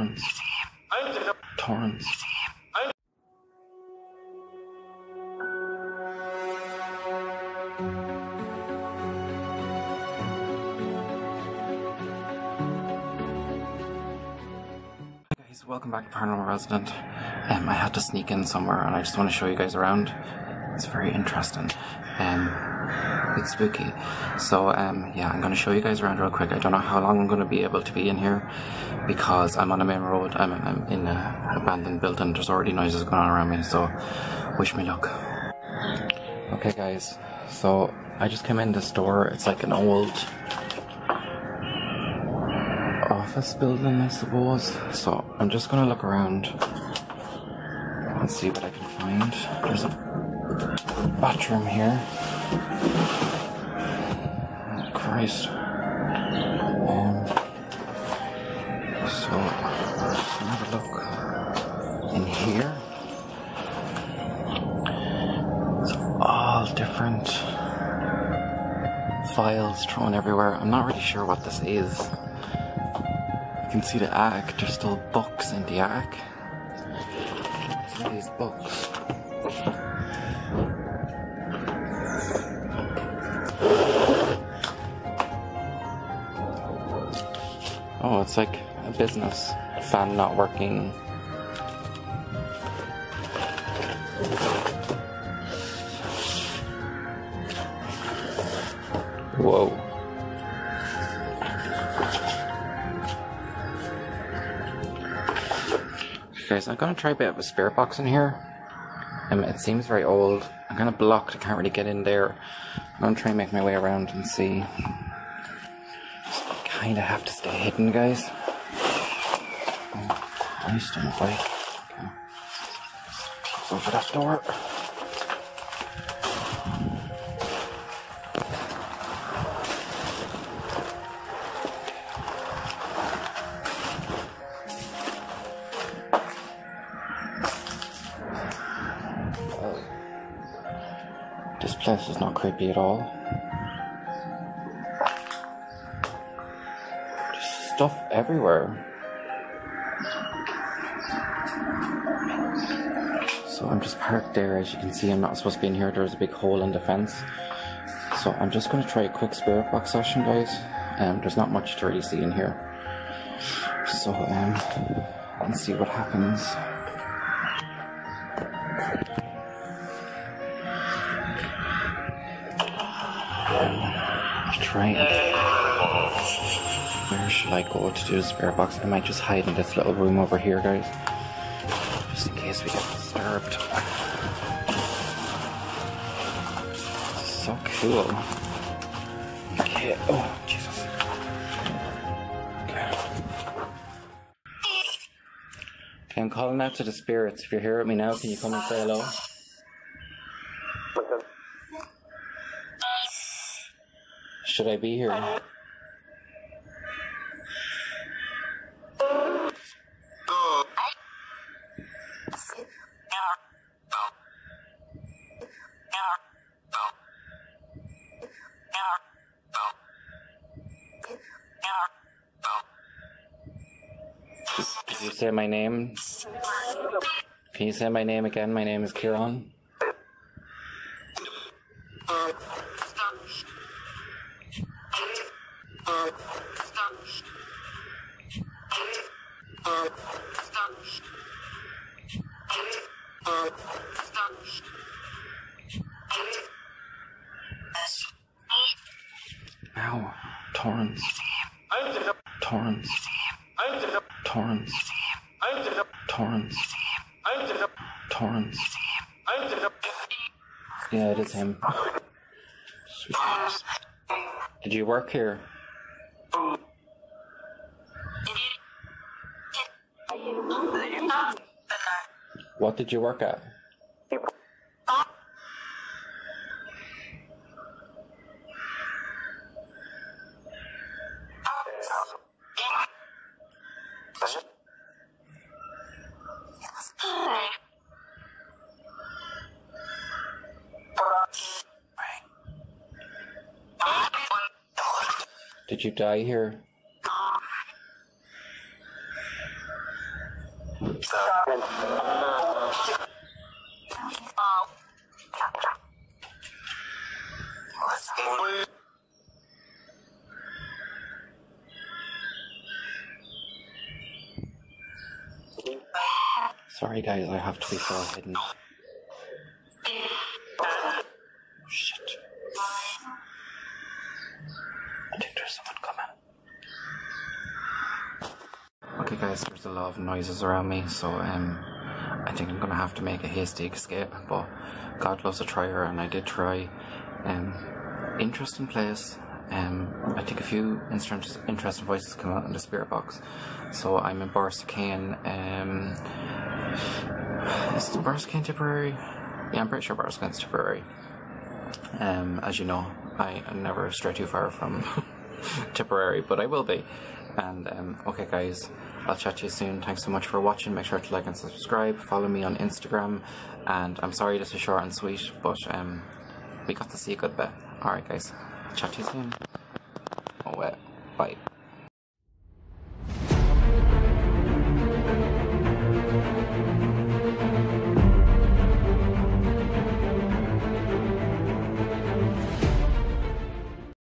Torrance. Torrance. Guys, welcome back to Paranormal Resident. Um, I had to sneak in somewhere and I just want to show you guys around. It's very interesting. Um, it's spooky. So um, yeah, I'm going to show you guys around real quick. I don't know how long I'm going to be able to be in here because I'm on a main road. I'm, I'm in an abandoned building. There's already noises going on around me, so wish me luck. Okay guys, so I just came in this door. It's like an old office building, I suppose. So I'm just gonna look around and see what I can find. There's a bathroom here. Christ. Um, so just have a look in here. It's all different files thrown everywhere. I'm not really sure what this is. You can see the attic. There's still books in the attic. These books. It's like a business. Fan not working. Whoa. guys, I'm gonna try a bit of a spirit box in here. Um, it seems very old. I'm kind of blocked. I can't really get in there. I'm gonna try and make my way around and see. Kind of have to stay hidden, guys. Oh, Christ on the bike. Okay. Close over that door. This place is not creepy at all. Stuff everywhere. So I'm just parked there. As you can see, I'm not supposed to be in here. There's a big hole in the fence. So I'm just going to try a quick spirit box session, guys. Um, there's not much to really see in here. So um, let's see what happens. try it. Where should I go to do the spirit box? I might just hide in this little room over here, guys. Just in case we get disturbed. So cool. Okay. Oh, Jesus. Okay. Okay, I'm calling out to the spirits. If you're here with me now, can you come and say hello? Should I be here? Did you say my name? Can you say my name again? My name is Kieran. Ow. Torrance. Torrance. Torrance. Torrance. Torrance. Yeah, it is him. Sweet. Did you work here? What did you work at? Did you die here? Sorry guys, I have to be so hidden. Shit. I think there's someone coming. Okay guys, there's a lot of noises around me, so um I think I'm gonna have to make a hasty escape, but God loves a trier and I did try. Um interesting place. Um I think a few interesting voices come out in the spirit box. So I'm in Borrisokane, um is Borrisokane Tipperary? Yeah, I'm pretty sure Borrisokane's Tipperary. Um, as you know, I never stray too far from Tipperary, but I will be. And um, okay, guys, I'll chat to you soon. Thanks so much for watching. Make sure to like and subscribe. Follow me on Instagram. And I'm sorry this is short and sweet, but um, we got to see a good bit. Alright, guys, chat to you soon.